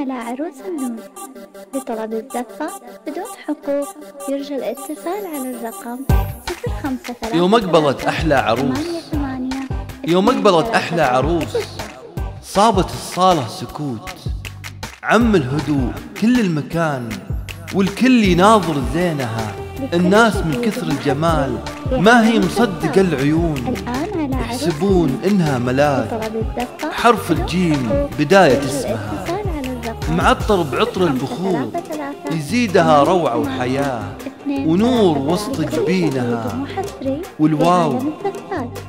على عروس النور. لطلب الزفة بدون حقوق. يرجى الاتصال على الرقم صفر خمسة ثلاثة يوم أقبلت أحلى عروس. يوم أقبلت أحلى عروس. صابت الصالة سكوت. عم الهدوء كل المكان والكل يناظر زينها. الناس من كثر الجمال ما هي مصدقة العيون. يحسبون إنها ملاك حرف الجيم بداية اسمها. معطر بعطر البخور يزيدها روعة وحياة ونور وسط جبينها. والواو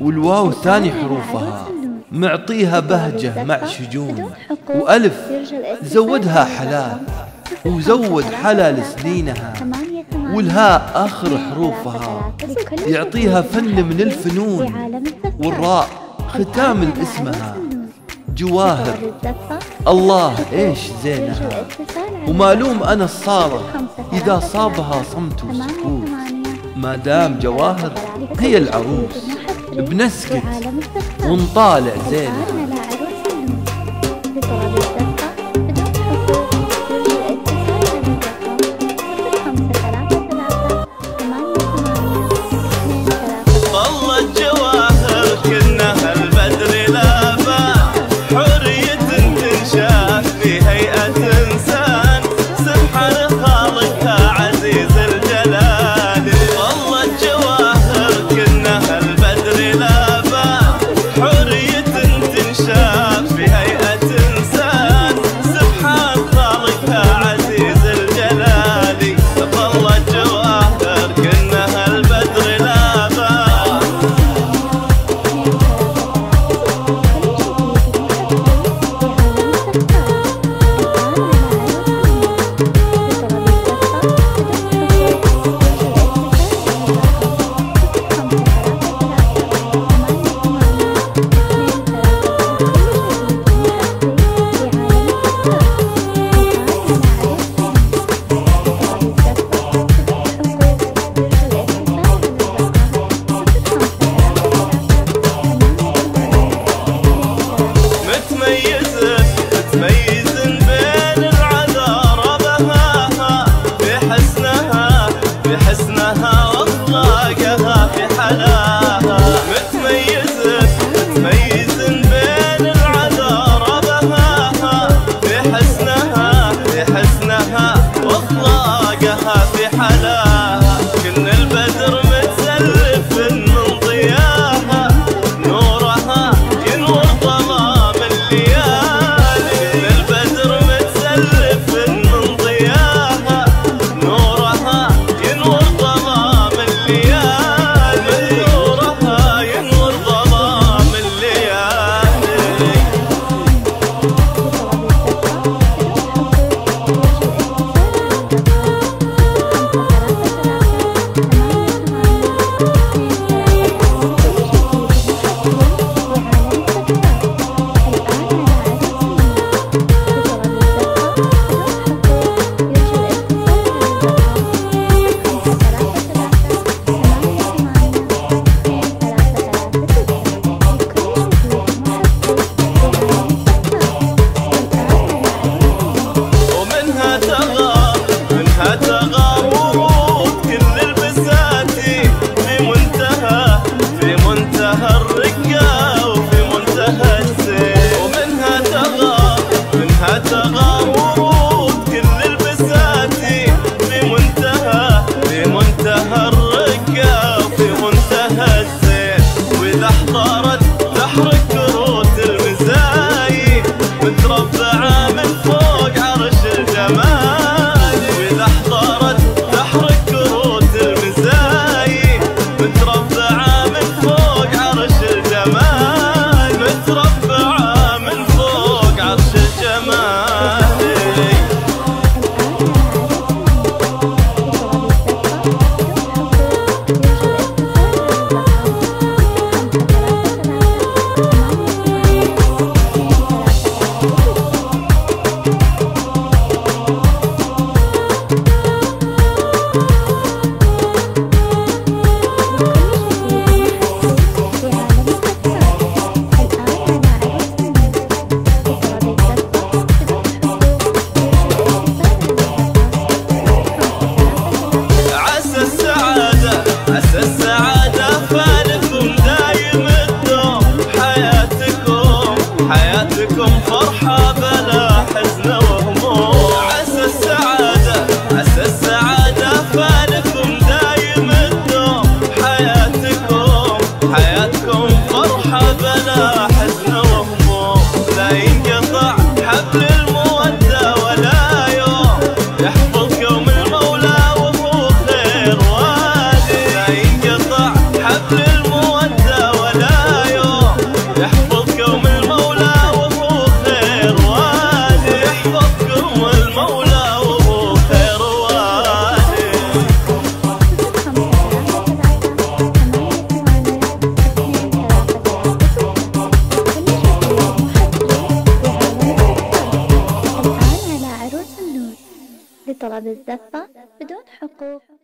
والواو ثاني حروفها. معطيها بهجة مع شجون. وألف زودها حلال. وزود حلال سنينها. والهاء آخر حروفها. يعطيها فن من الفنون. والراء ختام الاسمها. جواهر. الله إيش زينها ومالوم أنا الصالة إذا صابها صمت وسكوت. ما دام جواهر هي العروس. بنسكت. ونطالع زينها تضرب لطلب الزفة بدون حقوق.